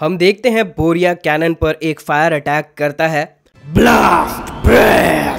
हम देखते हैं बोरिया कैनन पर एक फायर अटैक करता है। ब्लास्ट ब्रेथ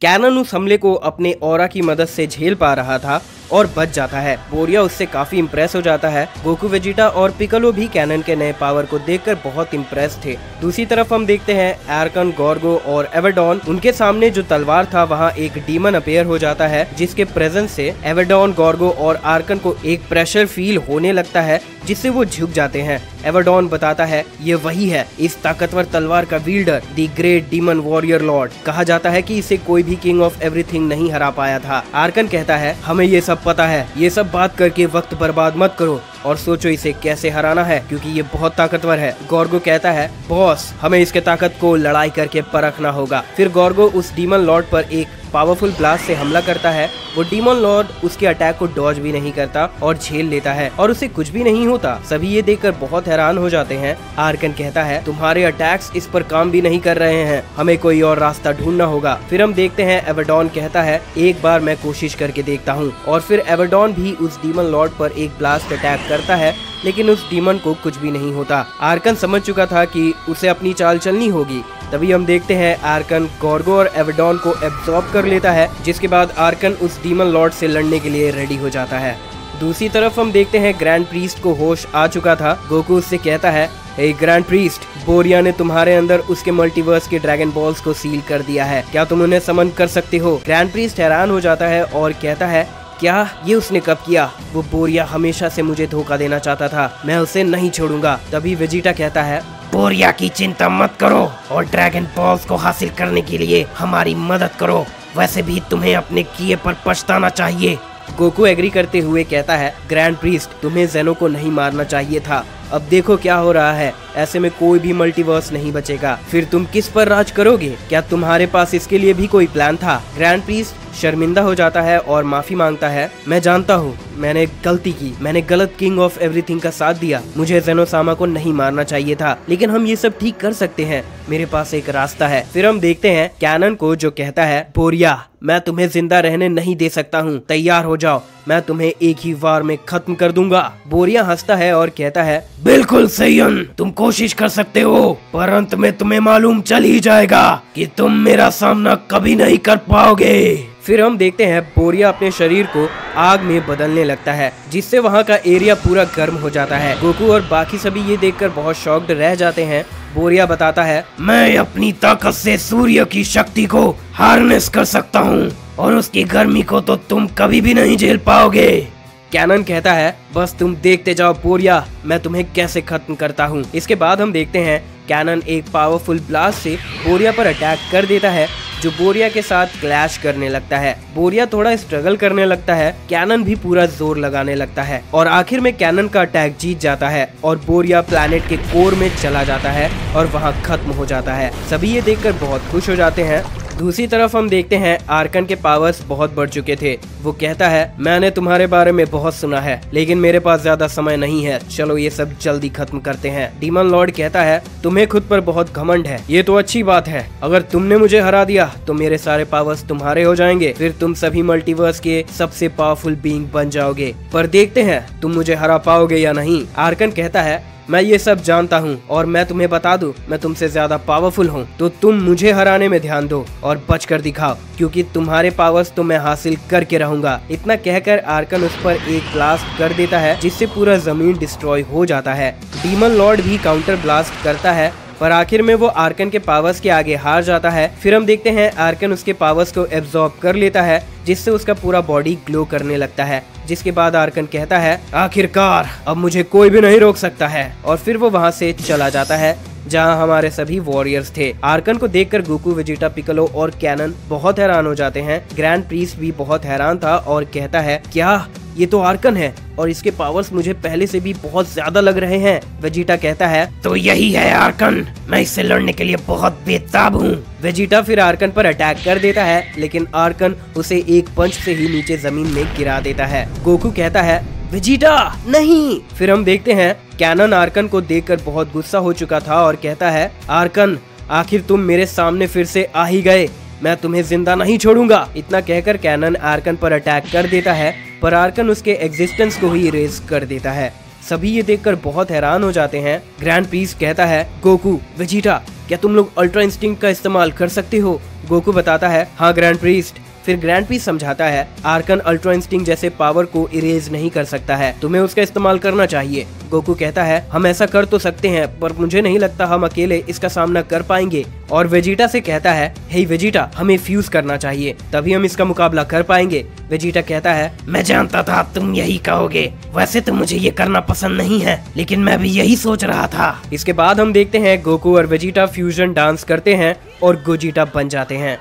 कैनन उस हमले को अपने और की मदद से झेल पा रहा था। और बच जाता है। बोरिया उससे काफ़ी इम्प्रेस हो जाता है। गोकू, वेजिटा और पिकलो भी कैनन के नए पावर को देखकर बहुत इम्प्रेस थे। दूसरी तरफ़ हम देखते हैं एरकन गॉर्गो और एवेडॉन उनके सामने जो तलवार था, वहाँ एक डीमन अपेयर हो जाता है, जिसके प्रेजेंस से एवेडॉन गॉर्गो और आर्कन को एक प्रेशर फील होने लगता है, जिससे वो झुक जाते हैं। एवरडॉन बताता है, ये वही है, इस ताकतवर तलवार का Wilder the great demon warrior lord कहा जाता है कि इसे कोई भी किंग ऑफ़ एवरीथिंग नहीं हरा पाया था। आर्कन कहता है, हमें ये सब पता है। ये सब बात करके वक्त बर्बाद मत करो और सोचो इसे कैसे हराना है, क्योंकि ये बहुत ताकतवर है। गौरगो कहता है, बॉस, हमें इसके ताकत को लड़ाई करके परखना होगा। फिर गौरगो उस डीमन लॉर्ड पर एक पावरफुल ब्लास्ट से हमला करता है, वो डीमन लॉर्ड उसके अटैक को डॉज भी नहीं करता और झेल लेता है और उसे कुछ भी नहीं होता। सभी ये देखकर बहुत हैरान हो जाते हैं। आर्कन कहता है, तुम्हारे अटैक्स इस पर काम भी नहीं कर रहे हैं। हमें कोई और रास्ता ढूंढना होगा। फिर हम देखते हैं एवरडॉन कहता है, एक बार मैं कोशिश करके देखता हूँ। और फिर एवरडॉन भी उस डीमन लॉर्ड पर एक ब्लास्ट अटैक करता है, लेकिन उस डीमन को कुछ भी नहीं होता। आर्कन समझ चुका था कि उसे अपनी चाल चलनी होगी। तभी हम देखते हैं, आर्कन गॉर्गो और एवडॉन को एब्जॉर्ब कर लेता है, जिसके बाद आर्कन उस डीमन लॉर्ड से लड़ने के लिए रेडी हो जाता है। दूसरी तरफ़ हम देखते हैं ग्रैंड प्रीस्ट को होश आ चुका था। गोकू उससे कहता है ए ग्रैंड प्रीस्ट, बोरिया ने तुम्हारे अंदर उसके मल्टीवर्स के ड्रैगन बॉल्स को सील कर दिया है। क्या तुम उन्हें समन कर सकते हो? ग्रैंड प्रीस्ट हैरान हो जाता है और कहता है, क्या ये उसने कब किया? वो बोरिया हमेशा से मुझे धोखा देना चाहता था। मैं उसे नहीं छोड़ूँगा। तभी वेजिटा कहता है, बोरिया की चिंता मत करो और ड्रैगन बॉल्स को हासिल करने के लिए हमारी मदद करो। वैसे भी तुम्हें अपने किए पर पछताना चाहिए। गोकू एग्री करते हुए कहता है, ग्रैंड प्रीस्ट, तुम्हें जेनो को नहीं मारना चाहिए था। अब देखो क्या हो रहा है। ऐसे में कोई भी मल्टीवर्स नहीं बचेगा। फिर तुम किस पर राज करोगे? क्या तुम्हारे पास इसके लिए भी कोई प्लान था? ग्रैंड प्रीस्ट शर्मिंदा हो जाता है और माफ़ी माँगता है। मैं जानता हूँ, मैंने गलती की। मैंने गलत किंग ऑफ़ एवरीथिंग का साथ दिया। मुझे जेनोसामा को नहीं मारना चाहिए था। लेकिन हम ये सब ठीक कर सकते हैं। मेरे पास एक रास्ता है। फिर हम देखते हैं कैनन को जो कहता है, बोरिया, मैं तुम्हें ज़िंदा रहने नहीं दे सकता हूँ। तैयार हो जाओ। मैं तुम्हें एक ही वार में खत्म कर दूँगा। बोरिया हंसता है और कहता है बिल्कुल सही तुम कोशिश कर सकते हो पर अंत में तुम्हें मालूम चल ही जाएगा कि तुम मेरा सामना कभी नहीं कर पाओगे। फिर हम देखते हैं बोरिया अपने शरीर को आग में बदलने लगता है जिससे वहाँ का एरिया पूरा गर्म हो जाता है। गोकू और बाकी सभी ये देखकर बहुत शॉक्ड रह जाते हैं। बोरिया बताता है मैं अपनी ताकत से सूर्य की शक्ति को हार्नेस कर सकता हूँ और उसकी गर्मी को तो तुम कभी भी नहीं झेल पाओगे। कैनन कहता है, बस तुम देखते जाओ बोरिया, मैं तुम्हें कैसे खत्म करता हूँ? इसके बाद हम देखते हैं कैनन एक पावरफुल ब्लास्ट से बोरिया पर अटैक कर देता है, जो बोरिया के साथ क्लैश करने लगता है। बोरिया थोड़ा स्ट्रगल करने लगता है कैनन भी पूरा ज़ोर लगाने लगता है, और आखिर में कैनन का अटैक जीत जाता है, और बोरिया प्लैनेट के कोर में चला जाता है, और वहाँ खत्म हो जाता है। सभी ये देखकर बहुत खुश हो जाते हैं। दूसरी तरफ़ हम देखते हैं आर्कन के पावर्स बहुत बढ़ चुके थे। वो कहता है, मैंने तुम्हारे बारे में बहुत सुना है, लेकिन मेरे पास ज़्यादा समय नहीं है। चलो ये सब जल्दी खत्म करते हैं। डीमन लॉर्ड कहता है, तुम्हें खुद पर बहुत घमंड है। ये तो अच्छी बात है। अगर तुमने मुझे हरा दिया तो मेरे सारे पावर्स तुम्हारे हो जाएँगे। फिर तुम सभी मल्टीवर्स के सबसे पावरफुल बींग बन जाओगे। पर देखते हैं, तुम मुझे हरा पाओगे या नहीं? आर्कन कहता है मैं ये सब जानता हूँ और मैं तुम्हें बता दूँ, मैं तुमसे ज़्यादा पावरफुल हूँ। तो तुम मुझे हराने में ध्यान दो और बच कर दिखाओ, क्योंकि तुम्हारे पावर्स तो मैं हासिल करके रहूँगा। इतना कहकर आर्कन उस पर एक ब्लास्ट कर देता है, जिससे पूरा ज़मीन डिस्ट्रॉय हो जाता है। डीमन लॉर्ड भी काउंटर ब्लास्ट करता है पर आखिर में वो आर्कन के पावर्स के आगे हार जाता है। फिर हम देखते हैं आर्कन उसके पावर्स को एब्जॉर्ब कर लेता है, जिससे उसका पूरा बॉडी ग्लो करने लगता है। जिसके बाद आर्कन कहता है, आखिरकार, अब मुझे कोई भी नहीं रोक सकता है। और फिर वो वहाँ से चला जाता है। जहाँ हमारे सभी वॉरियर्स थे। आर्कन को देखकर गोकू वेजिटा पिकलो और कैनन बहुत हैरान हो जाते हैं। ग्रैंड प्रीस भी बहुत हैरान था और कहता है, क्या ये तो आर्कन है? और इसके पावर्स मुझे पहले से भी बहुत ज़्यादा लग रहे हैं। वेजिटा कहता है तो यही है आर्कन। मैं इससे लड़ने के लिए बहुत बेताब हूँ। वेजिटा फिर आर्कन पर अटैक कर देता है, लेकिन आर्कन उसे एक पंच से ही नीचे ज़मीन में गिरा देता है। गोकू कहता है वेजिटा नहीं। फिर हम देखते हैं कैनन आर्कन को देखकर बहुत गुस्सा हो चुका था और कहता है आर्कन आखिर तुम मेरे सामने फिर से आ ही गए। मैं तुम्हें ज़िंदा नहीं छोड़ूँगा। इतना कहकर कैनन आर्कन पर अटैक कर देता है पर आर्कन उसके एग्जिस्टेंस को ही इरेज कर देता है। सभी ये देखकर बहुत हैरान हो जाते हैं। ग्रैंड पीस कहता है गोकू वेजिटा क्या तुम लोग अल्ट्रा इंस्टिंक्ट का इस्तेमाल कर सकते हो? गोकू बताता है हाँ ग्रैंड प्रीस्ट फिर ग्रैंड पीस समझाता है आर्कन अल्ट्रा इंस्टिंग जैसे पावर को इरेज नहीं कर सकता है। तुम्हें उसका इस्तेमाल करना चाहिए। गोकू कहता है हम ऐसा कर तो सकते हैं पर मुझे नहीं लगता हम अकेले इसका सामना कर पाएँगे। और वेजिटा से कहता है हे hey, वेजिटा हमें फ्यूज करना चाहिए तभी हम इसका मुकाबला कर पाएँगे। वेजिटा कहता है मैं जानता था तुम यही कहोगे। वैसे तो मुझे ये करना पसंद नहीं है लेकिन मैं भी यही सोच रहा था। इसके बाद हम देखते हैं गोकू और वेजिटा फ्यूजन डांस करते हैं और गोजिटा बन जाते हैं।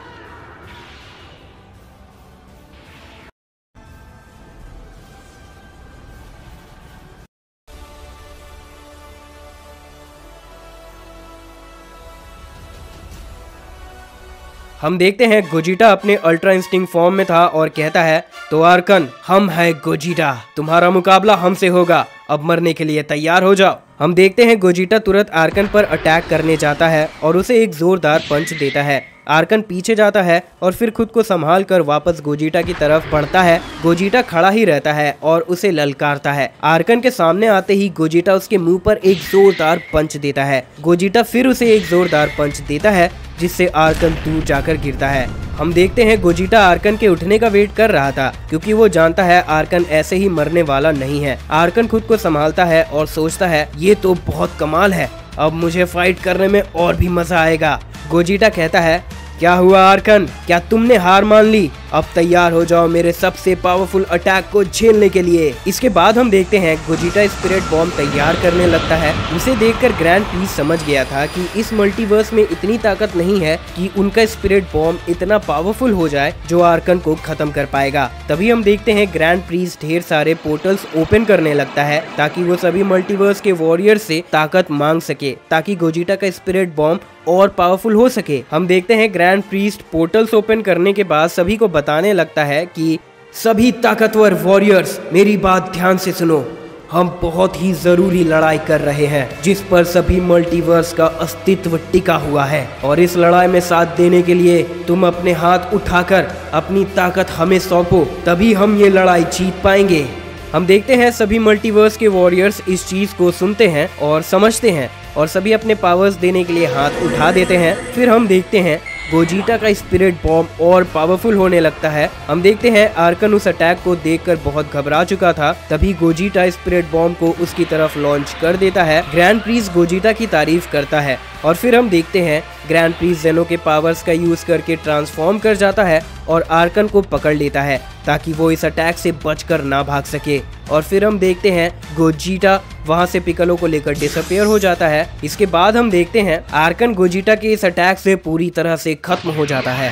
हम देखते हैं गोजिटा अपने अल्ट्रा इंस्टिंग फॉर्म में था और कहता है तो आर्कन, हम है गोजिटा। तुम्हारा मुकाबला हमसे होगा। अब मरने के लिए तैयार हो जाओ हम देखते हैं गोजिटा तुरंत आर्कन पर अटैक करने जाता है और उसे एक जोरदार पंच देता है। आर्कन पीछे जाता है और फिर खुद को संभाल कर वापस गोजीटा की तरफ़ बढ़ता है। गोजीटा खड़ा ही रहता है और उसे ललकारता है। आर्कन के सामने आते ही गोजीटा उसके मुँह पर एक जोरदार पंच देता है। गोजीटा फिर उसे एक जोरदार पंच देता है, जिससे आर्कन दूर जाकर गिरता है। हम देखते हैं गोजीटा आर्कन के उठने का वेट कर रहा था, क्योंकि वो जानता है आर्कन ऐसे ही मरने वाला नहीं है। आर्कन खुद को संभालता है और सोचता है, ये तो बहुत कमाल है, अब मुझे फाइट करने में और भी मज़ा आएगा। गोजीटा कहता है, क्या हुआ आर्कन? क्या तुमने हार मान ली? अब तैयार हो जाओ मेरे सबसे पावरफुल अटैक को झेलने के लिए. इसके बाद हम देखते हैं, गोजिटा स्पिरिट बॉम्ब तैयार करने लगता है। उसे देखकर ग्रैंड पीस समझ गया था कि इस मल्टीवर्स में इतनी ताकत नहीं है कि उनका स्पिरिट बॉम्ब इतना पावरफुल हो जाए जो आर्कन को खत्म कर पाएगा। तभी हम देखते हैं ग्रैंड प्रीस ढेर सारे पोर्टल्स ओपन करने लगता है ताकि वो सभी मल्टीवर्स के वॉरियर से ताकत मांग सके, ताकि गोजिटा का स्पिरिट बॉम्ब और पावरफुल हो सके। हम देखते हैं ग्रैंड प्रीस्ट पोर्टल्स ओपन करने के बाद सभी को बताने लगता है कि सभी ताकतवर वॉरियर्स मेरी बात ध्यान से सुनो। हम बहुत ही ज़रूरी लड़ाई कर रहे हैं, जिस पर सभी मल्टीवर्स का अस्तित्व टिका हुआ है। और इस लड़ाई में साथ देने के लिए तुम अपने हाथ उठाकर अपनी ताकत हमें सौंपो, तभी हम ये लड़ाई जीत पाएँगे। हम देखते हैं सभी मल्टीवर्स के वॉरियर्स इस चीज़ को सुनते हैं और समझते हैं। और सभी अपने पावर्स देने के लिए हाथ उठा देते हैं। फिर हम देखते हैं, गोजीटा का स्पिरिट बॉम्ब और पावरफुल होने लगता है। हम देखते हैं आर्कन उस अटैक को देखकर बहुत घबरा चुका था। तभी गोजीटा स्पिरिट बॉम्ब को उसकी तरफ़ लॉन्च कर देता है। ग्रैंड प्रीज गोजीटा की तारीफ़ करता है। और फिर हम देखते हैं ग्रैंड प्रीज जेनो के पावर्स का यूज़ करके ट्रांसफॉर्म कर जाता है और आर्कन को पकड़ लेता है, ताकि वो इस अटैक से बचकर ना भाग सके। और फिर हम देखते हैं, गोजीटा वहाँ से पिकलो को लेकर डिसअपेयर हो जाता है। इसके बाद हम देखते हैं आर्कन गोजिटा के इस अटैक से पूरी तरह से खत्म हो जाता है।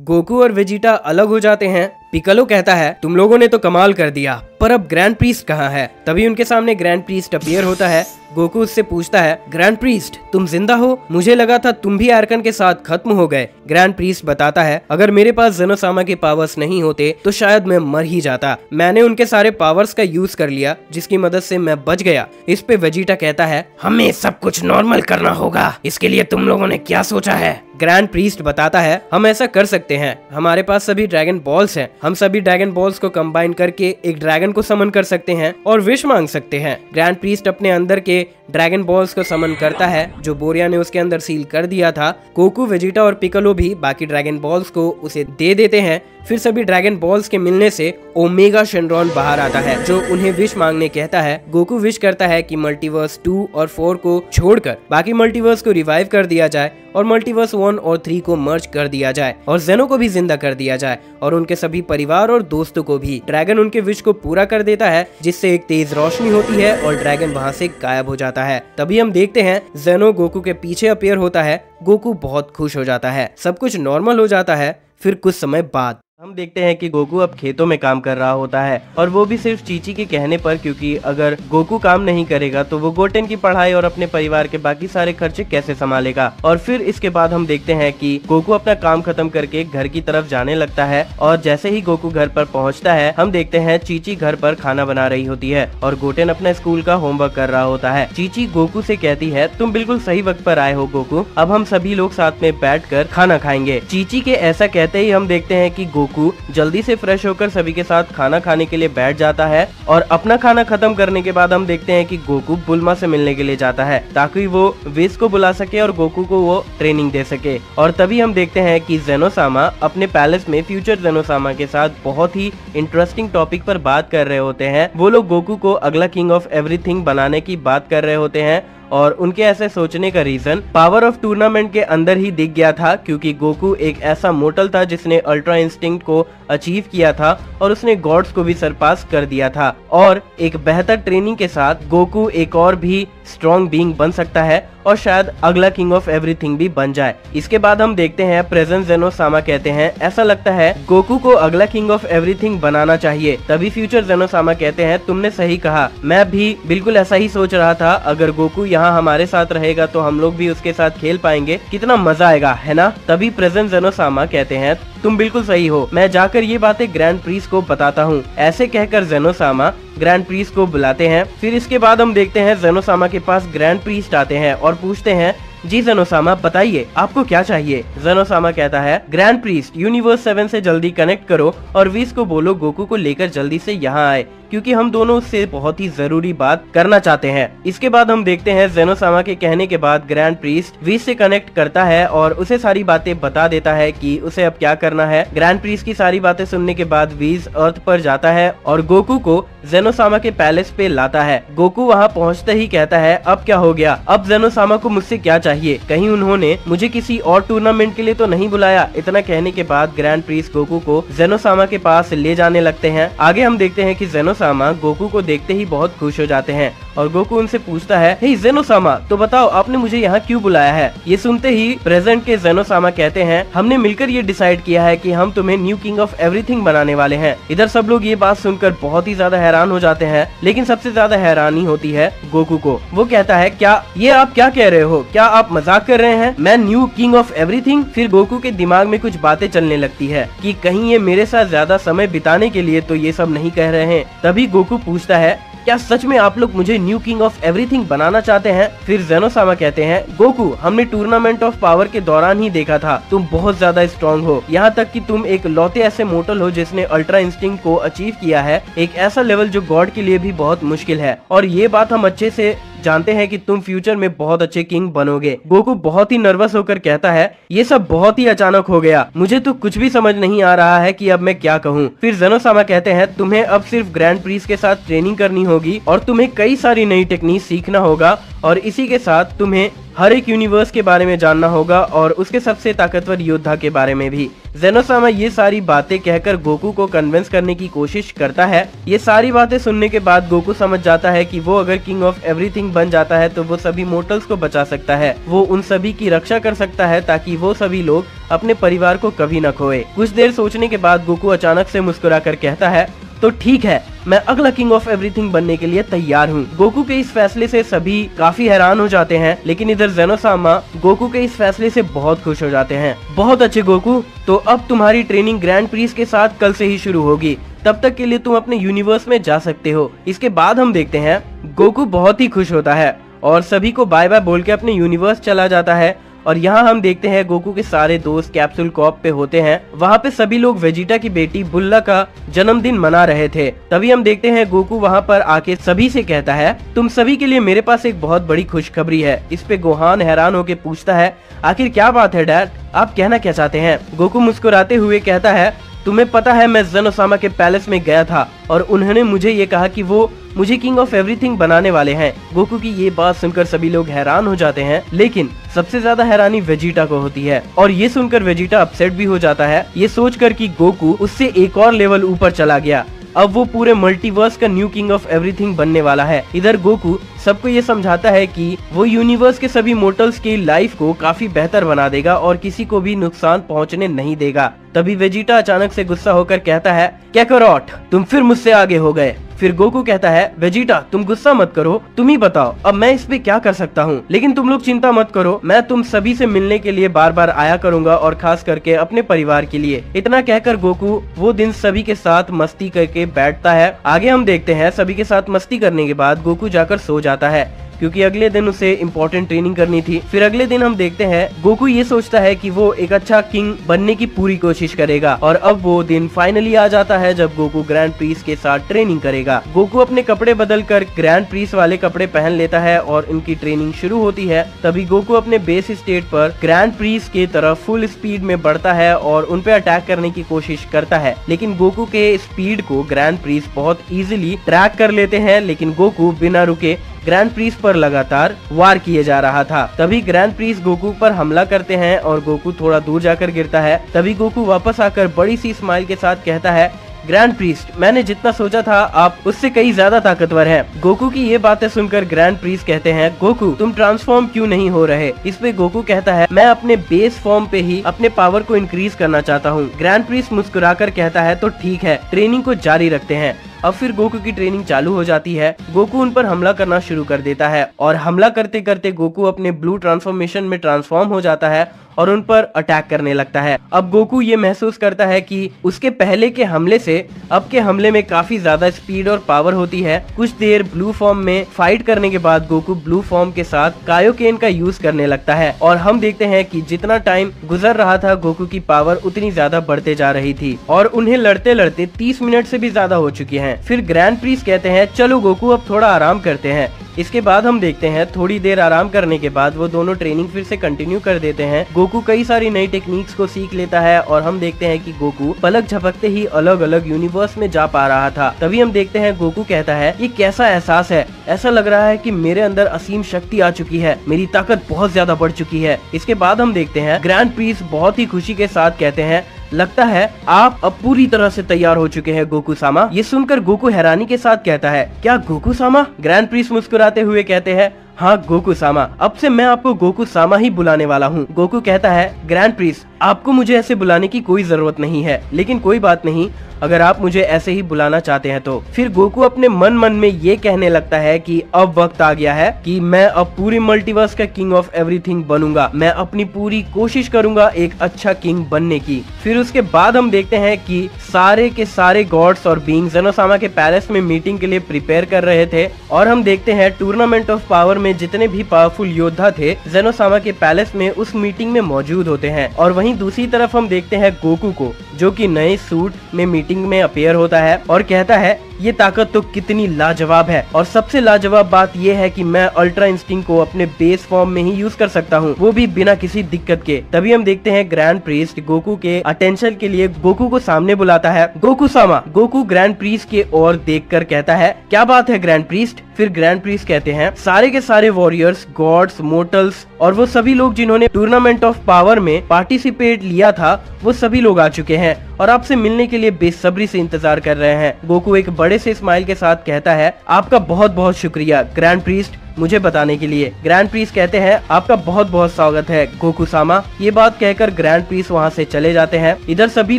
गोकू और वेजिटा अलग हो जाते हैं। पिकलो कहता है, तुम लोगों ने तो कमाल कर दिया, पर अब ग्रैंड प्रीस्ट कहाँ है? तभी उनके सामने ग्रैंड प्रीस्ट अपियर होता है। गोकू उससे पूछता है, ग्रैंड प्रीस्ट, तुम ज़िंदा हो? मुझे लगा था तुम भी आर्कन के साथ खत्म हो गए। ग्रैंड प्रीस्ट बताता है, अगर मेरे पास जनोसामा के पावर्स नहीं होते तो शायद मैं मर ही जाता। मैंने उनके सारे पावर्स का यूज़ कर लिया, जिसकी मदद से मैं बच गया। इस पे वेजिटा कहता है, हमें सब कुछ नॉर्मल करना होगा। इसके लिए तुम लोगों ने क्या सोचा है? ग्रैंड प्रीस्ट बताता है, हम ऐसा कर सकते हैं। हमारे पास सभी ड्रैगन बॉल्स हैं। हम सभी ड्रैगन बॉल्स को कंबाइन करके एक ड्रैगन को समन कर सकते हैं और विश मांग सकते हैं। ग्रैंड प्रीस्ट अपने अंदर के ड्रैगन बॉल्स को समन करता है, जो बोरिया ने उसके अंदर सील कर दिया था। कोकू वेजिटा और पिकलो भी बाकी ड्रैगन बॉल्स को उसे दे देते हैं। फिर सभी ड्रैगन बॉल्स के मिलने से ओमेगा शेनरॉन बाहर आता है, जो उन्हें विश मांगने कहता है। गोकू विश करता है कि मल्टीवर्स टू और फोर को छोड़कर बाकी मल्टीवर्स को रिवाइव कर दिया जाए और मल्टीवर्स वन और थ्री को मर्ज कर दिया जाए और जेनो को भी ज़िंदा कर दिया जाए और उनके सभी परिवार और दोस्तों को भी। ड्रैगन उनके विश को पूरा कर देता है, जिससे एक तेज रोशनी होती है और ड्रैगन वहाँ से गायब हो जाता है। तभी हम देखते हैं जेनो गोकू के पीछे अपेयर होता है गोकू बहुत खुश हो जाता है, सब कुछ नॉर्मल हो जाता है, फिर कुछ समय बाद। हम देखते हैं कि गोकू अब खेतों में काम कर रहा होता है और वो भी सिर्फ़ चीची के कहने पर क्योंकि अगर गोकू काम नहीं करेगा तो वो गोटेन की पढ़ाई और अपने परिवार के बाकी सारे खर्चे कैसे संभालेगा? और फिर इसके बाद हम देखते हैं कि गोकू अपना काम खत्म करके घर की तरफ़ जाने लगता है और जैसे ही गोकू घर पर पहुँचता है, हम देखते हैं चीची घर पर खाना बना रही होती है और गोटेन अपना स्कूल का होमवर्क कर रहा होता है। चीची गोकू से कहती है, तुम बिल्कुल सही वक्त पर आए हो गोकू, अब हम सभी लोग साथ में बैठ खाना खाएँगे। चीची के ऐसा कहते ही हम देखते हैं की गोकू जल्दी से फ्रेश होकर सभी के साथ खाना खाने के लिए बैठ जाता है और अपना खाना खत्म करने के बाद हम देखते हैं कि गोकू बुलमा से मिलने के लिए जाता है, ताकि वो विस को बुला सके और गोकू को वो ट्रेनिंग दे सके। और तभी हम देखते हैं कि जेनोसामा अपने पैलेस में फ्यूचर जेनोसामा के साथ बहुत ही इंटरेस्टिंग टॉपिक पर बात कर रहे होते हैं। वो लोग गोकू को अगला किंग ऑफ़ एवरीथिंग बनाने की बात कर रहे होते हैं और उनके ऐसे सोचने का रीजन पावर ऑफ़ टूर्नामेंट के अंदर ही दिख गया था, क्योंकि गोकू एक ऐसा मोटल था जिसने अल्ट्रा इंस्टिंक्ट को अचीव किया था और उसने गॉड्स को भी सरपास कर दिया था। और एक बेहतर ट्रेनिंग के साथ गोकू एक और भी स्ट्रॉन्ग बींग बन सकता है और शायद अगला किंग ऑफ़ एवरीथिंग भी बन जाए। इसके बाद हम देखते हैं प्रेजेंट जेनो सामा कहते हैं, ऐसा लगता है गोकू को अगला किंग ऑफ़ एवरीथिंग बनाना चाहिए। तभी फ्यूचर जेनो सामा कहते हैं, तुमने सही कहा। मैं भी बिल्कुल ऐसा ही सोच रहा था, अगर गोकू यहाँ हमारे साथ रहेगा तो हम लोग भी उसके साथ खेल पाएँगे। कितना मज़ा आएगा, है ना? तभी प्रेजेंट जेनो सामा कहते हैं, तुम बिल्कुल सही हो। मैं जाकर ये बातें ग्रैंड प्रीस को बताता हूँ। ऐसे कहकर जेनोसामा ग्रैंड प्रीस को बुलाते हैं। फिर इसके बाद हम देखते हैं जेनोसामा के पास ग्रैंड प्रीस्ट आते हैं और पूछते हैं, जी जेनोसामा बताइए, आपको क्या चाहिए? जेनोसामा कहता है ग्रैंड प्रीस्ट यूनिवर्स सेवन से जल्दी कनेक्ट करो और वीस को बोलो गोकू को लेकर जल्दी से यहाँ आए। क्योंकि हम दोनों उससे बहुत ही ज़रूरी बात करना चाहते हैं। इसके बाद हम देखते हैं जेनोसामा के कहने के बाद ग्रैंड प्रीस्ट वीस से कनेक्ट करता है और उसे सारी बातें बता देता है कि उसे अब क्या करना है। ग्रैंड प्रीस्ट की सारी बातें सुनने के बाद वीज अर्थ पर जाता है और गोकू को जेनोसामा के पैलेस पे लाता है। गोकू वहाँ पहुँचते ही कहता है, अब क्या हो गया? अब जेनोसामा को मुझसे क्या चाहिए? कहीं उन्होंने मुझे किसी और टूर्नामेंट के लिए तो नहीं बुलाया। इतना कहने के बाद ग्रैंड प्रीस गोकू को जेनोसामा के पास ले जाने लगते हैं। आगे हम देखते हैं कि जेनोसामा गोकू को देखते ही बहुत खुश हो जाते हैं। और गोकू उनसे पूछता है, हे जेनोसामा तो बताओ, आपने मुझे यहाँ क्यों बुलाया है? ये सुनते ही प्रेजेंट के जेनोसामा कहते हैं, हमने मिलकर ये डिसाइड किया है कि हम तुम्हें न्यू किंग ऑफ़ एवरीथिंग बनाने वाले हैं। इधर सब लोग ये बात सुनकर बहुत ही ज़्यादा हैरान हो जाते हैं, लेकिन सबसे ज़्यादा हैरानी होती है गोकू को। वो कहता है, क्या ये आप क्या कह रहे हो? क्या आप मज़ाक कर रहे हैं? मैं न्यू किंग ऑफ़ एवरीथिंग फिर गोकू के दिमाग में कुछ बातें चलने लगती है कि कहीं ये मेरे साथ ज़्यादा समय बिताने के लिए तो ये सब नहीं कह रहे हैं। तभी गोकू पूछता है क्या सच में आप लोग मुझे न्यू किंग ऑफ़ एवरीथिंग बनाना चाहते हैं? फिर जेनोसामा कहते हैं, गोकू, हमने टूर्नामेंट ऑफ़ पावर के दौरान ही देखा था। तुम बहुत ज़्यादा स्ट्रॉन्ग हो। यहाँ तक कि तुम एक लौते ऐसे मोटल हो जिसने अल्ट्रा इंस्टिंग को अचीव किया है। एक ऐसा लेवल जो गॉड के लिए भी बहुत मुश्किल है। और ये बात हम अच्छे से जानते हैं कि तुम फ्यूचर में बहुत अच्छे किंग बनोगे। गोकू बहुत ही नर्वस होकर कहता है, ये सब बहुत ही अचानक हो गया। मुझे तो कुछ भी समझ नहीं आ रहा है कि अब मैं क्या कहूँ। फिर जेनोसामा कहते हैं, तुम्हें अब सिर्फ़ ग्रैंड प्रीस के साथ ट्रेनिंग करनी होगी और तुम्हें कई सारी नई टेक्निक सीखना होगा और इसी के साथ तुम्हें हर एक यूनिवर्स के बारे में जानना होगा और उसके सबसे ताकतवर योद्धा के बारे में भी। जेनोसामा ये सारी बातें कहकर गोकू को कन्विंस करने की कोशिश करता है। ये सारी बातें सुनने के बाद गोकू समझ जाता है कि वो अगर किंग ऑफ़ एवरीथिंग बन जाता है तो वो सभी मोटल्स को बचा सकता है। वो उन सभी की रक्षा कर सकता है, ताकि वो सभी लोग अपने परिवार को कभी न खोए। कुछ देर सोचने के बाद गोकू अचानक से मुस्कुरा कर कहता है तो ठीक है, मैं अगला किंग ऑफ़ एवरीथिंग बनने के लिए तैयार हूँ। गोकू के इस फैसले से सभी काफ़ी हैरान हो जाते हैं, लेकिन इधर जेनोसामा गोकू के इस फैसले से बहुत खुश हो जाते हैं। बहुत अच्छे गोकू तो अब तुम्हारी ट्रेनिंग ग्रैंड प्रीस के साथ कल से ही शुरू होगी। तब तक के लिए तुम अपने यूनिवर्स में जा सकते हो। इसके बाद हम देखते हैं, गोकू बहुत ही खुश होता है, और सभी को बाय बाय बोल के अपने यूनिवर्स चला जाता है। और यहाँ हम देखते हैं गोकू के सारे दोस्त कैप्सूल कॉप पे होते हैं। वहाँ पे सभी लोग वेजिटा की बेटी बुल्ला का जन्मदिन मना रहे थे। तभी हम देखते हैं गोकू वहाँ पर आके सभी से कहता है, तुम सभी के लिए मेरे पास एक बहुत बड़ी खुशखबरी है। इस पे गोहान हैरान होके पूछता है, आखिर क्या बात है, डैड? आप कहना क्या चाहते हैं? गोकू मुस्कुराते हुए कहता है तुम्हें पता है, मैं जन ओसामा के पैलेस में गया था और उन्होंने मुझे ये कहा कि वो मुझे किंग ऑफ़ एवरीथिंग बनाने वाले हैं। गोकू की ये बात सुनकर सभी लोग हैरान हो जाते हैं, लेकिन सबसे ज़्यादा हैरानी वेजिटा को होती है और ये सुनकर वेजिटा अपसेट भी हो जाता है। ये सोच कर कि गोकू उससे एक और लेवल ऊपर चला गया। अब वो पूरे मल्टीवर्स का न्यू किंग ऑफ़ एवरीथिंग बनने वाला है। इधर गोकू सबको ये समझाता है कि वो यूनिवर्स के सभी मोटल्स की लाइफ को काफ़ी बेहतर बना देगा और किसी को भी नुकसान पहुँचने नहीं देगा। तभी वेजिटा अचानक से गुस्सा होकर कहता है कैकोरॉट तुम फिर मुझसे आगे हो गए। फिर गोकू कहता है, वेजिटा, तुम गुस्सा मत करो, तुम ही बताओ, अब मैं इस पे क्या कर सकता हूँ? लेकिन तुम लोग चिंता मत करो, मैं तुम सभी से मिलने के लिए बार बार आया करूँगा और खास करके अपने परिवार के लिए। इतना कहकर गोकू वो दिन सभी के साथ मस्ती करके बैठता है। आगे हम देखते हैं, सभी के साथ मस्ती करने के बाद गोकू जाकर सो जाता है। क्योंकि अगले दिन उसे इम्पोर्टेंट ट्रेनिंग करनी थी। फिर अगले दिन हम देखते हैं, गोकू ये सोचता है कि वो एक अच्छा किंग बनने की पूरी कोशिश करेगा और अब वो दिन फाइनली आ जाता है जब गोकू ग्रैंड प्रीस के साथ ट्रेनिंग करेगा। गोकू अपने कपड़े बदल कर ग्रैंड प्रीस वाले कपड़े पहन लेता है और इनकी ट्रेनिंग शुरू होती है। तभी गोकू अपने बेस स्टेट पर ग्रैंड प्रीस के तरफ़ फुल स्पीड में बढ़ता है और उन पे अटैक करने की कोशिश करता है। लेकिन गोकू के स्पीड को ग्रैंड प्रीस बहुत इजीली ट्रैक कर लेते हैं, लेकिन गोकू बिना रुके ग्रैंड प्रीस पर लगातार वार किए जा रहा था। तभी ग्रैंड प्रीस गोकू पर हमला करते हैं और गोकू थोड़ा दूर जाकर गिरता है। तभी गोकू वापस आकर बड़ी सी स्माइल के साथ कहता है ग्रैंड प्रीस्ट मैंने जितना सोचा था, आप उससे कई ज़्यादा ताकतवर हैं। गोकू की ये बातें सुनकर ग्रैंड प्रीस्ट कहते हैं, गोकू, तुम ट्रांसफॉर्म क्यों नहीं हो रहे? इस पे गोकू कहता है, मैं अपने बेस फॉर्म पे ही अपने पावर को इंक्रीज करना चाहता हूँ। ग्रैंड प्रीस्ट मुस्कुराकर कहता है तो ठीक है ट्रेनिंग को जारी रखते हैं। अब फिर गोकू की ट्रेनिंग चालू हो जाती है। गोकू उन पर हमला करना शुरू कर देता है और हमला करते करते गोकू अपने ब्लू ट्रांसफॉर्मेशन में ट्रांसफॉर्म हो जाता है और उन पर अटैक करने लगता है। अब गोकू ये महसूस करता है कि उसके पहले के हमले से अब के हमले में काफ़ी ज़्यादा स्पीड और पावर होती है। कुछ देर ब्लू फॉर्म में फाइट करने के बाद गोकू ब्लू फॉर्म के साथ कायोकेन का यूज़ करने लगता है और हम देखते हैं कि जितना टाइम गुजर रहा था, गोकू की पावर उतनी ज़्यादा बढ़ते जा रही थी और उन्हें लड़ते लड़ते तीस मिनट से भी ज़्यादा हो चुकी है। फिर ग्रैंड प्रीस कहते हैं, चलो गोकू, अब थोड़ा आराम करते हैं। इसके बाद हम देखते हैं, थोड़ी देर आराम करने के बाद वो दोनों ट्रेनिंग फिर से कंटिन्यू कर देते हैं। गोकू कई सारी नई टेक्निक्स को सीख लेता है और हम देखते हैं कि गोकू पलक झपकते ही अलग अलग यूनिवर्स में जा पा रहा था। तभी हम देखते हैं गोकू कहता है, ये कैसा एहसास है? ऐसा लग रहा है कि मेरे अंदर असीम शक्ति आ चुकी है। मेरी ताकत बहुत ज़्यादा बढ़ चुकी है। इसके बाद हम देखते हैं ग्रैंड प्रीस बहुत ही खुशी के साथ कहते हैं, लगता है आप अब पूरी तरह से तैयार हो चुके हैं गोकू सामा। ये सुनकर गोकू हैरानी के साथ कहता है, क्या गोकू सामा? ग्रैंड प्रीस मुस्कुराते हुए कहते हैं हाँ गोकू सामा अब से मैं आपको गोकू सामा ही बुलाने वाला हूँ। गोकू कहता है, ग्रैंड प्रीस आपको मुझे ऐसे बुलाने की कोई ज़रूरत नहीं है। लेकिन कोई बात नहीं, अगर आप मुझे ऐसे ही बुलाना चाहते हैं तो। फिर गोकू अपने मन मन में ये कहने लगता है कि अब वक्त आ गया है कि मैं अब पूरी मल्टीवर्स का किंग ऑफ़ एवरीथिंग बनूँगा। मैं अपनी पूरी कोशिश करूँगा एक अच्छा किंग बनने की। फिर उसके बाद हम देखते हैं कि सारे के सारे गॉड्स और बींग जनोसामा के पैलेस में मीटिंग के लिए प्रिपेयर कर रहे थे। और हम देखते हैं टूर्नामेंट ऑफ़ पावर में जितने भी पावरफुल योद्धा थे जेनोसामा के पैलेस में उस मीटिंग में मौजूद होते हैं। और वहीं दूसरी तरफ़ हम देखते हैं गोकू को, जो कि नए सूट में मीटिंग में अपेयर होता है और कहता है ये ताकत तो कितनी लाजवाब है। और सबसे लाजवाब बात ये है कि मैं अल्ट्रा इंस्टिंग को अपने बेस फॉर्म में ही यूज़ कर सकता हूँ, वो भी बिना किसी दिक्कत के। तभी हम देखते हैं ग्रैंड प्रीस्ट गोकू के अटेंशन के लिए गोकू को सामने बुलाता है। गोकू सामा गोकू ग्रैंड प्रीस्ट के ओर देखकर कहता है, क्या बात है ग्रैंड प्रीस्ट फिर ग्रैंड प्रीस कहते हैं, सारे के सारे वॉरियर्स गॉड्स मोटल्स और वो सभी लोग जिन्होंने टूर्नामेंट ऑफ़ पावर में पार्टिसिपेट लिया था, वो सभी लोग आ चुके हैं और आपसे मिलने के लिए बेसब्री से इंतज़ार कर रहे हैं। गोकू एक से स्माइल के साथ कहता है आपका बहुत बहुत शुक्रिया ग्रैंड प्रीस्ट मुझे बताने के लिए। ग्रैंड प्रीस कहते हैं, आपका बहुत बहुत स्वागत है, गोकुसामा। ये बात कहकर ग्रैंड प्रीस वहाँ से चले जाते हैं। इधर सभी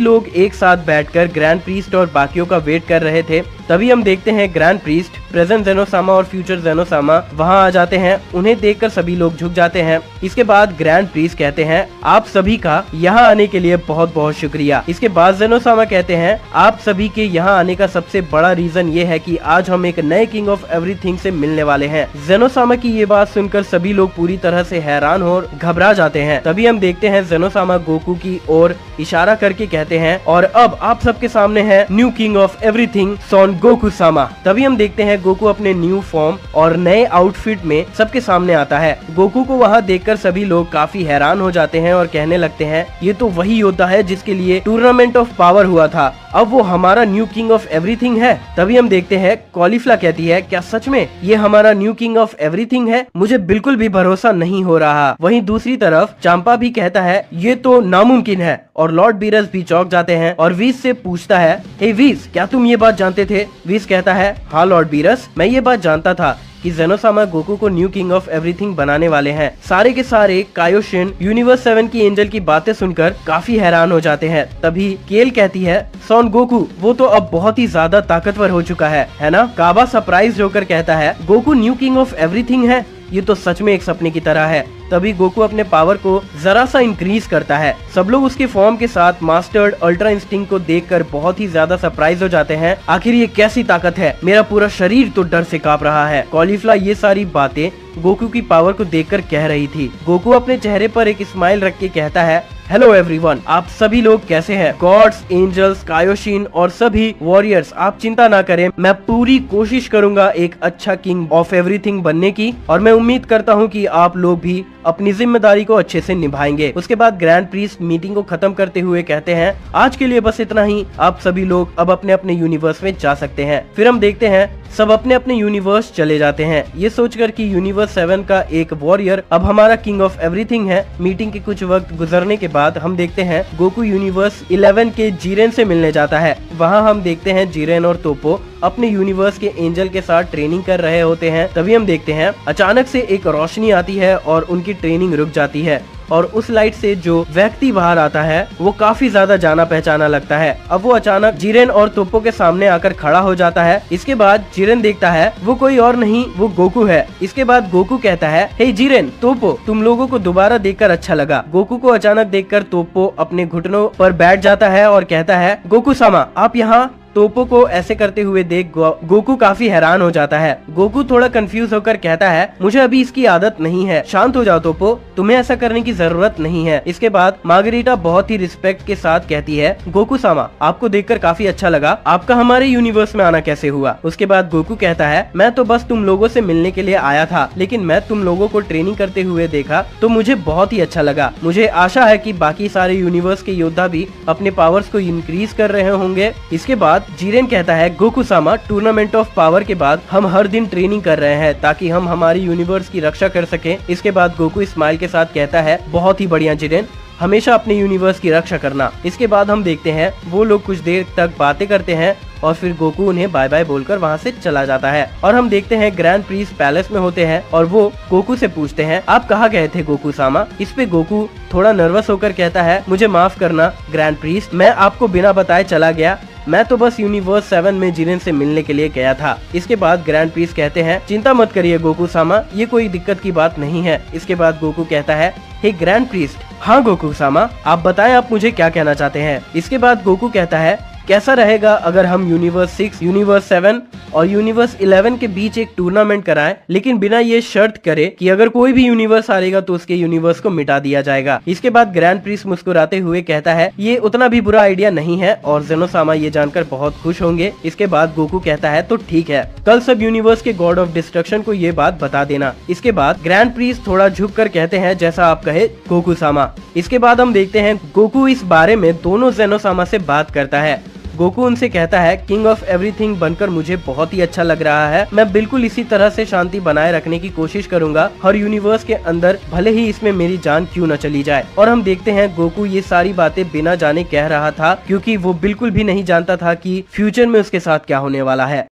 लोग एक साथ बैठकर ग्रैंड प्रीस्ट और बाकियों का वेट कर रहे थे। तभी हम देखते हैं ग्रैंड प्रीस्ट प्रेजेंट जेनोसामा और फ्यूचर जेनोसामा वहाँ आ जाते हैं। उन्हें देखकर सभी लोग झुक जाते हैं। इसके बाद ग्रैंड प्रीस्ट कहते हैं, आप सभी का यहाँ आने के लिए बहुत बहुत शुक्रिया। इसके बाद जेनोसामा कहते हैं, आप सभी के यहाँ आने का सबसे बड़ा रीजन ये है कि आज हम एक नए किंग ऑफ़ एवरीथिंग से मिलने वाले हैं। जेनोसामा की ये बात सुनकर सभी लोग पूरी तरह से हैरान और घबरा जाते हैं। तभी हम देखते हैं जेनोसामा गोकू की ओर इशारा करके कहते हैं, और अब आप सबके सामने है new king of everything Son Goku sama तभी हम देखते हैं गोकू अपने न्यू फॉर्म और नए आउटफिट में सबके सामने आता है। गोकू को वहाँ देखकर सभी लोग काफ़ी हैरान हो जाते हैं और कहने लगते हैं, ये तो वही योद्धा है जिसके लिए टूर्नामेंट ऑफ़ पावर हुआ था। अब वो हमारा न्यू किंग ऑफ़ एवरीथिंग है। तभी हम देखते हैं कॉलीफ्ला कहती है, क्या सच में ये हमारा न्यू किंग ऑफ़ एवरीथिंग है? मुझे बिल्कुल भी भरोसा नहीं हो रहा। वहीं दूसरी तरफ़, चांपा भी कहता है, ये तो नामुमकिन है। और लॉर्ड बीरस भी चौक जाते हैं और वीस से पूछता है, हे वीस, क्या तुम ये बात जानते थे? वीस कहता है हाँ लॉर्ड बीरस मैं ये बात जानता था। कि जेनोसामा गोकू को न्यू किंग ऑफ़ एवरीथिंग बनाने वाले हैं। सारे के सारे कायोशिन यूनिवर्स सेवन की एंजल की बातें सुनकर काफ़ी हैरान हो जाते हैं। तभी केल कहती है सोन गोकू वो तो अब बहुत ही ज़्यादा ताकतवर हो चुका है है ना? काबा सरप्राइज़ होकर कहता है Goku new king of everything है ये तो सच में एक सपने की तरह है। तभी गोकू अपने पावर को जरा सा इंक्रीज करता है। सब लोग उसके फॉर्म के साथ मास्टर्ड अल्ट्रा इंस्टिंग को देखकर बहुत ही ज़्यादा सरप्राइज़ हो जाते हैं। आखिर ये कैसी ताकत है? मेरा पूरा शरीर तो डर से काँप रहा है। कॉलीफ्ला ये सारी बातें गोकू की पावर को देखकर कह रही थी। गोकू अपने चेहरे पर एक स्माइल रख के कहता है हेलो एवरीवन आप सभी लोग कैसे हैं? गॉड्स एंजल्स कायोशिन और सभी वॉरियर्स आप चिंता ना करें, मैं पूरी कोशिश करूँगा एक अच्छा किंग ऑफ़ एवरीथिंग बनने की और मैं उम्मीद करता हूँ कि आप लोग भी अपनी ज़िम्मेदारी को अच्छे से निभाएँगे। उसके बाद ग्रैंड प्रीस्ट मीटिंग को खत्म करते हुए कहते हैं, आज के लिए बस इतना ही। आप सभी लोग अब अपने अपने यूनिवर्स में जा सकते हैं। फिर हम देखते हैं, सब अपने अपने यूनिवर्स चले जाते हैं। ये सोचकर कि यूनिवर्स सेवन का एक वॉरियर अब हमारा किंग ऑफ़ एवरीथिंग है। मीटिंग के कुछ वक्त गुजरने के बाद हम देखते हैं गोकू यूनिवर्स 11 के जीरेन से मिलने जाता है। वहाँ हम देखते हैं जीरेन और तोपो अपने यूनिवर्स के एंजल के साथ ट्रेनिंग कर रहे होते हैं। तभी हम देखते हैं अचानक से एक रोशनी आती है और उनकी ट्रेनिंग रुक जाती है। और उस लाइट से जो व्यक्ति बाहर आता है, वो काफ़ी ज़्यादा जाना पहचाना लगता है। अब वो अचानक जीरेन और तोपो के सामने आकर खड़ा हो जाता है। इसके बाद जीरेन देखता है, वो कोई और नहीं, वो गोकू है। इसके बाद गोकू कहता है, हे जीरेन तोपो तुम लोगों को दोबारा देखकर अच्छा लगा। गोकू को अचानक देखकर तोपो अपने घुटनों पर बैठ जाता है और कहता है गोकू सामा आप यहाँ तोपो को ऐसे करते हुए देख गोकू काफ़ी हैरान हो जाता है। गोकू थोड़ा कंफ्यूज होकर कहता है, मुझे अभी इसकी आदत नहीं है। शांत हो जाओ तोपो, तुम्हें ऐसा करने की ज़रूरत नहीं है। इसके बाद मार्गरीटा बहुत ही रिस्पेक्ट के साथ कहती है, गोकू सामा, आपको देखकर काफ़ी अच्छा लगा। आपका हमारे यूनिवर्स में आना कैसे हुआ? उसके बाद गोकू कहता है, मैं तो बस तुम लोगों से मिलने के लिए आया था, लेकिन मैं तुम लोगों को ट्रेनिंग करते हुए देखा तो मुझे बहुत ही अच्छा लगा। मुझे आशा है की बाकी सारे यूनिवर्स के योद्धा भी अपने पावर्स को इंक्रीज कर रहे होंगे। इसके बाद जीरेन कहता है, गोकुसामा, टूर्नामेंट ऑफ़ पावर के बाद हम हर दिन ट्रेनिंग कर रहे हैं ताकि हम हमारी यूनिवर्स की रक्षा कर सके। इसके बाद गोकू स्माइल के साथ कहता है, बहुत ही बढ़िया जीरेन, हमेशा अपने यूनिवर्स की रक्षा करना। इसके बाद हम देखते हैं, वो लोग कुछ देर तक बातें करते हैं और फिर गोकू उन्हें बाय बाय बोलकर वहाँ से चला जाता है। और हम देखते हैं, ग्रैंड प्रीस पैलेस में होते हैं और वो गोकू से पूछते हैं, आप कहाँ गए थे गोकू सामा इस पे गोकू थोड़ा नर्वस होकर कहता है, मुझे माफ़ करना, ग्रैंड प्रीस, मैं आपको बिना बताए चला गया मैं तो बस यूनिवर्स सेवन में जिरेन से मिलने के लिए गया था। इसके बाद ग्रैंड प्रीस कहते हैं, चिंता मत करिए गोकू सामा, ये कोई दिक्कत की बात नहीं है। इसके बाद गोकू कहता है, हे ग्रैंड प्रीस्ट हाँ गोकू सामा, आप बताएँ आप मुझे क्या कहना चाहते हैं? इसके बाद गोकू कहता है कैसा रहेगा अगर हम यूनिवर्स सिक्स यूनिवर्स सेवन और यूनिवर्स इलेवन के बीच एक टूर्नामेंट कराएँ, लेकिन बिना ये शर्त करे कि अगर कोई भी यूनिवर्स हारेगा तो उसके यूनिवर्स को मिटा दिया जाएगा। इसके बाद ग्रैंड प्रीस मुस्कुराते हुए कहता है, ये उतना भी बुरा आइडिया नहीं है और जेनोसामा ये जानकर बहुत खुश होंगे। इसके बाद गोकू कहता है तो ठीक है। कल सब यूनिवर्स के गॉड ऑफ़ डिस्ट्रक्शन को ये बात बता देना। इसके बाद ग्रैंड प्रीस थोड़ा झुक कर कहते हैं, जैसा आप कहे गोकू सामा इसके बाद हम देखते हैं गोकू इस बारे में दोनों जेनोसामा से बात करता है। गोकू उनसे कहता है किंग ऑफ़ एवरीथिंग बनकर मुझे बहुत ही अच्छा लग रहा है। मैं बिल्कुल इसी तरह से शांति बनाए रखने की कोशिश करूँगा। हर यूनिवर्स के अंदर भले ही इसमें मेरी जान क्यों न चली जाए। और हम देखते हैं, गोकू ये सारी बातें बिना जाने कह रहा था, क्योंकि वो बिल्कुल भी नहीं जानता था कि फ्यूचर में उसके साथ क्या होने वाला है।